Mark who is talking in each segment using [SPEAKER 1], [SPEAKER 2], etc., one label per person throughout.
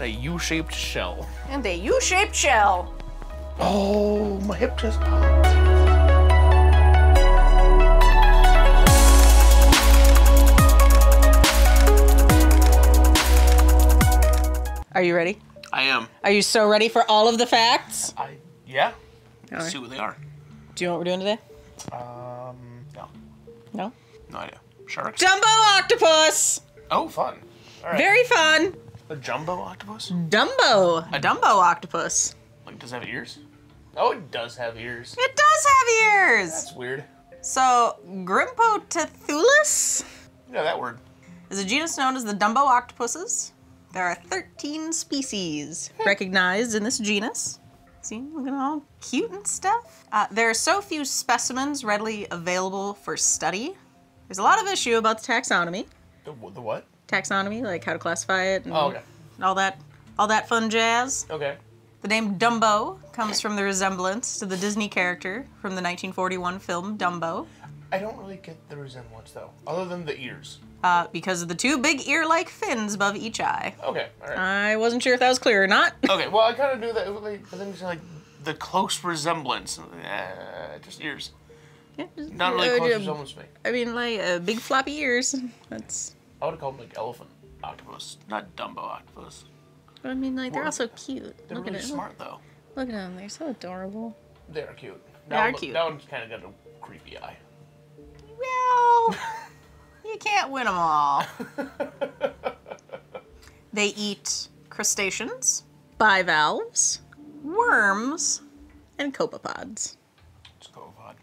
[SPEAKER 1] and a U-shaped shell.
[SPEAKER 2] And a U-shaped shell.
[SPEAKER 1] Oh, my hip just popped.
[SPEAKER 2] Are you ready?
[SPEAKER 1] I am.
[SPEAKER 2] Are you so ready for all of the facts?
[SPEAKER 1] I yeah. Let's
[SPEAKER 2] right.
[SPEAKER 1] see what they are.
[SPEAKER 2] Do you know what we're doing today?
[SPEAKER 1] Um, no,
[SPEAKER 2] No.
[SPEAKER 1] no idea. Sharks.
[SPEAKER 2] Dumbo octopus.
[SPEAKER 1] oh, fun. All right.
[SPEAKER 2] Very fun.
[SPEAKER 1] A jumbo octopus.
[SPEAKER 2] Dumbo. A Dumbo octopus.
[SPEAKER 1] Like, does it have ears? Oh, it does have ears.
[SPEAKER 2] It does have ears.
[SPEAKER 1] That's weird.
[SPEAKER 2] So, Grimpoteuthulus
[SPEAKER 1] Yeah, that word.
[SPEAKER 2] is a genus known as the Dumbo octopuses. There are 13 species recognized in this genus. See, looking all cute and stuff. Uh, there are so few specimens readily available for study. There's a lot of issue about the taxonomy.
[SPEAKER 1] The, the what?
[SPEAKER 2] Taxonomy, like how to classify it and
[SPEAKER 1] Oh, okay.
[SPEAKER 2] all that, all that fun jazz.
[SPEAKER 1] Okay.
[SPEAKER 2] The name Dumbo comes from the resemblance to the Disney character from the 1941 film Dumbo.
[SPEAKER 1] I don't really get the resemblance though, other than the ears.
[SPEAKER 2] uh, because of the two big ear-like fins above each eye.
[SPEAKER 1] Okay. All right.
[SPEAKER 2] I wasn't sure if that was clear or not.
[SPEAKER 1] Okay. Well, I kind of knew that, it was like- but then it's like the close resemblance. Uh, just ears. Yeah. Not really
[SPEAKER 2] Uh,
[SPEAKER 1] close
[SPEAKER 2] uh,
[SPEAKER 1] resemblance to me.
[SPEAKER 2] I mean, like uh, big floppy ears. That's.
[SPEAKER 1] I would call them like elephant octopus, not Dumbo octopus.
[SPEAKER 2] But I mean, like they're
[SPEAKER 1] Well,
[SPEAKER 2] also cute.
[SPEAKER 1] They're
[SPEAKER 2] Look
[SPEAKER 1] really
[SPEAKER 2] at it.
[SPEAKER 1] smart though.
[SPEAKER 2] Look at them. They're so adorable.
[SPEAKER 1] They are cute.
[SPEAKER 2] They
[SPEAKER 1] That
[SPEAKER 2] are
[SPEAKER 1] one-
[SPEAKER 2] cute.
[SPEAKER 1] That one's kind of got a creepy eye.
[SPEAKER 2] Well, you can't win them all. they eat crustaceans, bivalves, worms, and copepods.
[SPEAKER 1] It's a copepod.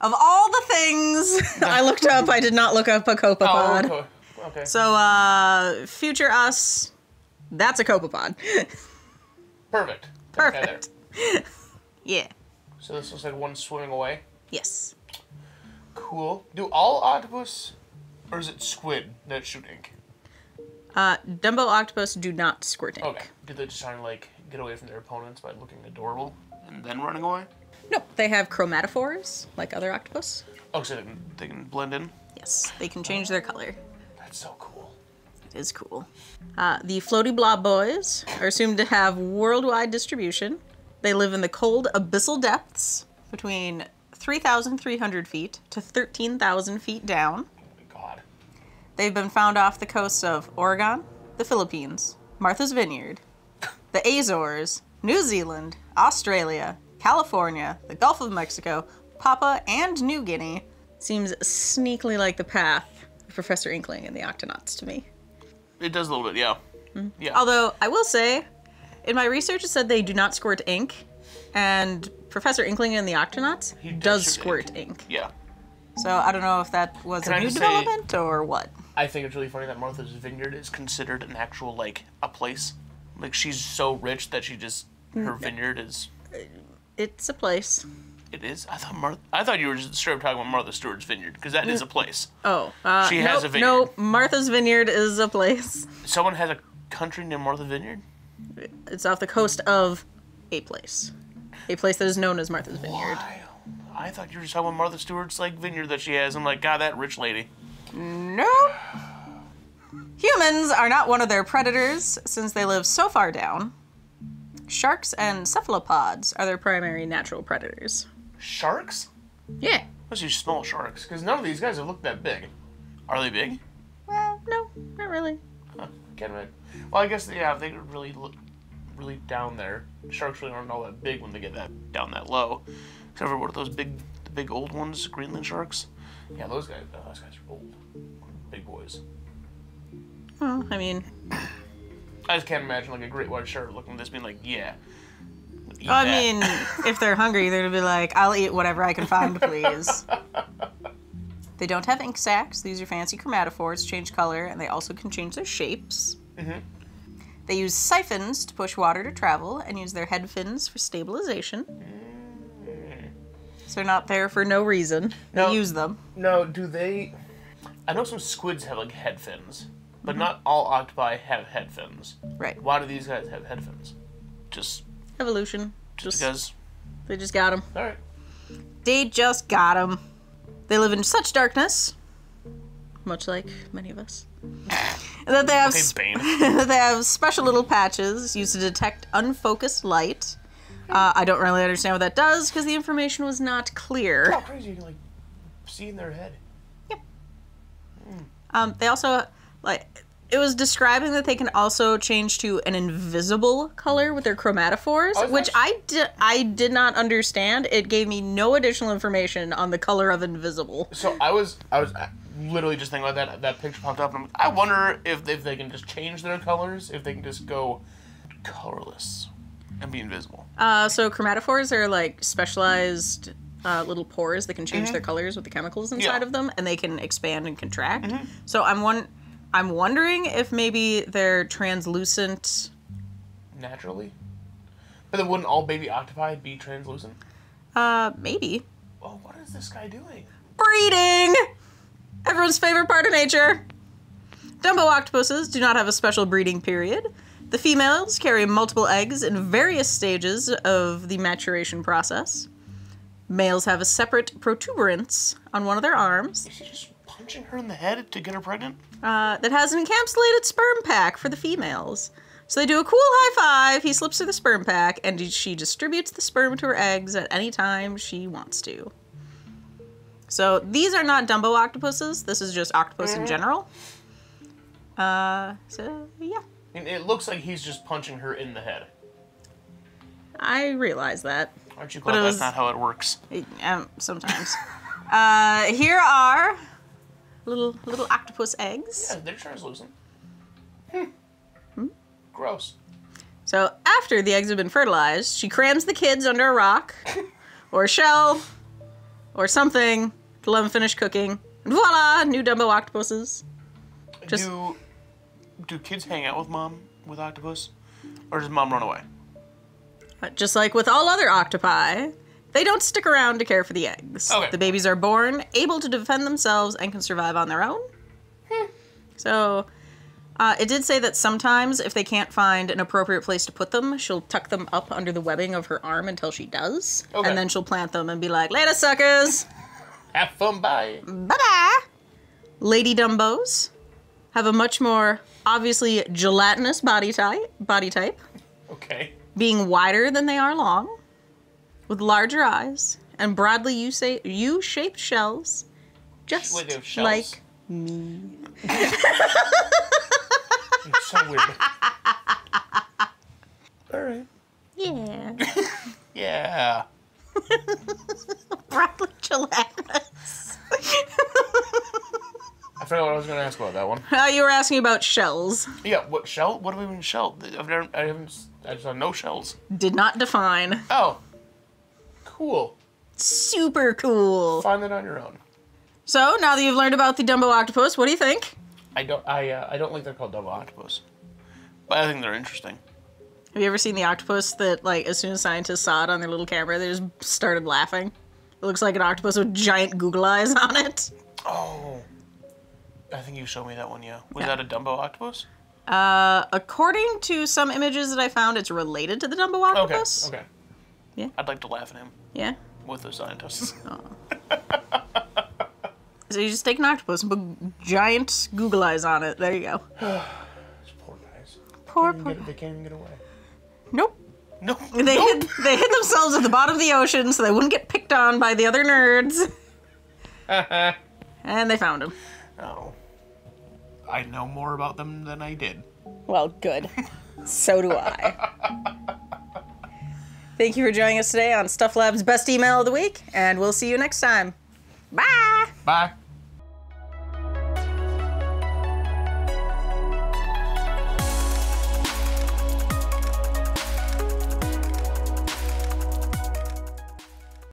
[SPEAKER 2] Of all the things I looked up, I did not look up a oh, copepod.
[SPEAKER 1] Oh, okay.
[SPEAKER 2] So, uh, future us, that's a copepod.
[SPEAKER 1] Perfect. Okay.
[SPEAKER 2] Perfect. yeah.
[SPEAKER 1] So this looks like one swimming away.
[SPEAKER 2] Yes.
[SPEAKER 1] Cool. Do all octopus, or is it squid that shoot ink?
[SPEAKER 2] Uh, Dumbo octopus do not squirt ink.
[SPEAKER 1] Okay. Do they just try and like get away from their opponents by looking adorable and then running away?
[SPEAKER 2] Nope. They have chromatophores, like other octopus.
[SPEAKER 1] Oh, so they can, they can blend in.
[SPEAKER 2] Yes, they can change their color.
[SPEAKER 1] That's so cool.
[SPEAKER 2] It is cool. Uh, the floaty blob boys are assumed to have worldwide distribution. They live in the cold abyssal depths between 3,300 feet to 13,000 feet down.
[SPEAKER 1] Oh my god.
[SPEAKER 2] They've been found off the coast of Oregon, the Philippines, Martha's Vineyard, the Azores, New Zealand, Australia, California, the Gulf of Mexico, Papua, and New Guinea. Seems sneakily like the path Professor Inkling and the Octonauts to me.
[SPEAKER 1] It does a little bit, yeah. Hmm. Yeah.
[SPEAKER 2] Although I will say, in my research, it said they do not squirt ink, and Professor Inkling and the Octonauts
[SPEAKER 1] He
[SPEAKER 2] does
[SPEAKER 1] does
[SPEAKER 2] squirt ink.
[SPEAKER 1] yeah.
[SPEAKER 2] So I don't know if that was
[SPEAKER 1] Can
[SPEAKER 2] a
[SPEAKER 1] I
[SPEAKER 2] new
[SPEAKER 1] just say-
[SPEAKER 2] development or what.
[SPEAKER 1] I think it's really funny that Martha's Vineyard is considered an actual like a place. Like she's so rich that she just her mm, vineyard is.
[SPEAKER 2] It's a place.
[SPEAKER 1] It is. I thought Martha. I thought you were just straight up talking about Martha Stewart's vineyard because that is a place.
[SPEAKER 2] Oh, uh,
[SPEAKER 1] She
[SPEAKER 2] nope,
[SPEAKER 1] has a vineyard.
[SPEAKER 2] No, Martha's Vineyard is a place.
[SPEAKER 1] Someone has a country named Martha Vineyard.
[SPEAKER 2] It's off the coast of a place. A place that is known as Martha's Vineyard.
[SPEAKER 1] Wild. I thought you were just talking about Martha Stewart's like vineyard that she has. I'm like, God, that rich lady.
[SPEAKER 2] Nope. Humans are not one of their predators since they live so far down. Sharks and cephalopods are their primary natural predators.
[SPEAKER 1] Sharks?
[SPEAKER 2] Yeah.
[SPEAKER 1] Must be small sharks because none of these guys have looked that big. Are they big?
[SPEAKER 2] Well, no, not really.
[SPEAKER 1] Huh, can't imagine. Well, I guess yeah, if they really, look, really down there. Sharks really aren't all that big when they get that down that low. Except for what are those big, the big old ones, Greenland sharks? Yeah, those guys. oh, those guys are old, big boys.
[SPEAKER 2] Well, I mean,
[SPEAKER 1] I just can't imagine like a great white shark looking at this being like, yeah. Eat
[SPEAKER 2] I
[SPEAKER 1] that.
[SPEAKER 2] mean, if they're hungry, they're gonna be like, "I'll eat whatever I can find, please." they don't have ink sacs. These are fancy chromatophores, change color, and they also can change their shapes. Mm-hmm. They use siphons to push water to travel, and use their head fins for stabilization. Mm. So they're not there for no reason. They
[SPEAKER 1] No.
[SPEAKER 2] use them.
[SPEAKER 1] No, do they? I know some squids have like head fins, but mm-hmm. not all octopi have head fins.
[SPEAKER 2] Right.
[SPEAKER 1] Why do these guys have head fins? Just,
[SPEAKER 2] Evolution.
[SPEAKER 1] just
[SPEAKER 2] Just,
[SPEAKER 1] because.
[SPEAKER 2] they just got them.
[SPEAKER 1] All right.
[SPEAKER 2] They just got them. They live in such darkness, much like many of us, that they have
[SPEAKER 1] Okay,
[SPEAKER 2] that they have special little patches used to detect unfocused light. Uh, I don't really understand what that does because the information was not clear.
[SPEAKER 1] How crazy you can like see in their head. Yep.
[SPEAKER 2] Um, they also like it was describing that they can also change to an invisible color with their chromatophores,
[SPEAKER 1] Oh, is
[SPEAKER 2] which
[SPEAKER 1] that-
[SPEAKER 2] I did I did not understand. It gave me no additional information on the color of invisible.
[SPEAKER 1] So I was I was uh, literally just thinking about that. That picture popped up, and I'm, I wonder if if they can just change their colors, if they can just go colorless and be invisible.
[SPEAKER 2] Uh, so chromatophores are like specialized uh, little pores that can change their colors with the chemicals inside
[SPEAKER 1] Mm-hmm. Yeah. Mm-hmm.
[SPEAKER 2] of them, and they can expand and contract. So I'm one. I'm wondering if maybe they're translucent.
[SPEAKER 1] naturally. But then wouldn't all baby octopi be translucent?
[SPEAKER 2] Uh, maybe
[SPEAKER 1] Well, what is this guy doing?
[SPEAKER 2] breeding. Everyone's favorite part of nature. Dumbo octopuses do not have a special breeding period. The females carry multiple eggs in various stages of the maturation process. Males have a separate protuberance on one of their arms
[SPEAKER 1] Is he just punching her in the head to get her pregnant?
[SPEAKER 2] uh, that has an encapsulated sperm pack for the females. So they do a cool high five. He slips her the sperm pack, and she distributes the sperm to her eggs at any time she wants to. So these are not Dumbo octopuses. This is just octopus in general. Uh, so yeah,
[SPEAKER 1] it looks like he's just punching her in the head.
[SPEAKER 2] I realize that.
[SPEAKER 1] Aren't you glad
[SPEAKER 2] it
[SPEAKER 1] that's
[SPEAKER 2] was-
[SPEAKER 1] not how it works?
[SPEAKER 2] Um, sometimes. uh, here are little little octopus eggs.
[SPEAKER 1] Yeah, they're translucent. Hmm. hmm. Gross.
[SPEAKER 2] So after the eggs have been fertilized, she crams the kids under a rock or a shell or something to let them finish cooking. And voila, new Dumbo octopuses. Just-
[SPEAKER 1] do do kids hang out with mom with octopus, or does mom run away?
[SPEAKER 2] Uh, Just like with all other octopi, they don't stick around to care for the eggs.
[SPEAKER 1] Okay.
[SPEAKER 2] The babies are born able to defend themselves and can survive on their own. So, uh, it did say that sometimes if they can't find an appropriate place to put them, she'll tuck them up under the webbing of her arm until she does.
[SPEAKER 1] Okay.
[SPEAKER 2] And then she'll plant them and be like, later, suckers!
[SPEAKER 1] Have fun, bye.
[SPEAKER 2] Bye bye! Lady Dumbos have a much more obviously gelatinous body type, body type
[SPEAKER 1] Okay.
[SPEAKER 2] being wider than they are long, with larger eyes and broadly U U-shaped shells, just
[SPEAKER 1] Wait, they have shells?
[SPEAKER 2] like me.
[SPEAKER 1] It's so weird. All right.
[SPEAKER 2] Yeah,
[SPEAKER 1] Yeah.
[SPEAKER 2] broadly gelatinous.
[SPEAKER 1] I forgot what I was going to ask about that one.
[SPEAKER 2] Uh, you were asking about shells.
[SPEAKER 1] Yeah. What shell? What do we mean shell? I've never. I haven't. I just saw no shells.
[SPEAKER 2] Did not define.
[SPEAKER 1] Oh. Cool.
[SPEAKER 2] Super cool.
[SPEAKER 1] Find that on your own.
[SPEAKER 2] So now that you've learned about the Dumbo octopus, what do you think?
[SPEAKER 1] I don't. I. Uh, I don't like they're called double octopus, but I think they're interesting.
[SPEAKER 2] Have you ever seen the octopus that, like, as soon as scientists saw it on their little camera, they just started laughing? It looks like an octopus with giant Google eyes on it.
[SPEAKER 1] Oh. I think you showed me that one. Yeah. Was
[SPEAKER 2] Yeah.
[SPEAKER 1] that a Dumbo octopus?
[SPEAKER 2] Uh, according to some images that I found, it's related to the Dumbo octopus.
[SPEAKER 1] Okay. Okay.
[SPEAKER 2] Yeah.
[SPEAKER 1] I'd like to laugh at him
[SPEAKER 2] Yeah.
[SPEAKER 1] with those scientists. Oh.
[SPEAKER 2] So you just take an octopus and put giant Google eyes on it. There you go.
[SPEAKER 1] Those poor guys.
[SPEAKER 2] Poor,
[SPEAKER 1] Can't
[SPEAKER 2] poor.
[SPEAKER 1] get, they can't even get away.
[SPEAKER 2] Nope.
[SPEAKER 1] No.
[SPEAKER 2] They
[SPEAKER 1] no.
[SPEAKER 2] hid, they hid themselves at the bottom of the ocean so they wouldn't get picked on by the other nerds. and they found him.
[SPEAKER 1] Oh. I know more about them than I did.
[SPEAKER 2] Well, good. so do I. Thank you for joining us today on Stuff Lab's Best Email of the Week, and we'll see you next time. Bye!
[SPEAKER 1] Bye.